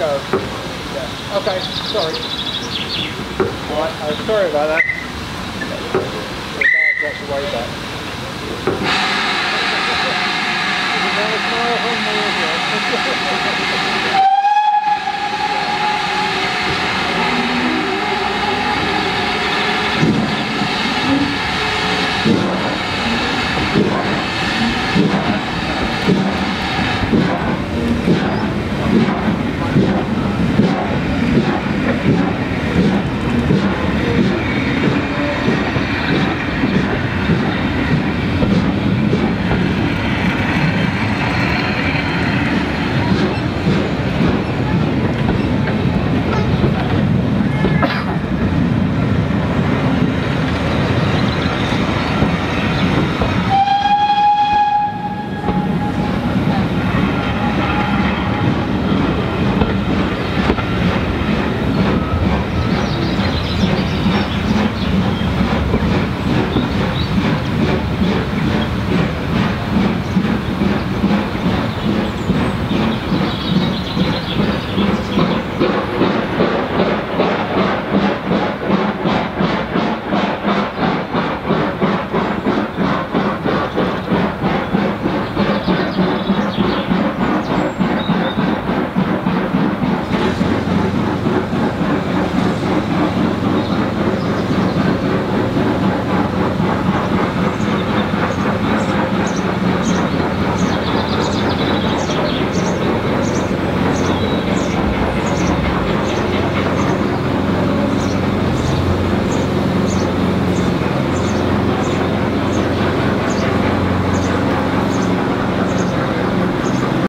Go. Yeah. Okay, sorry. Alright, I'm sorry about that. The dog got the way back. You can have a smile from me as well.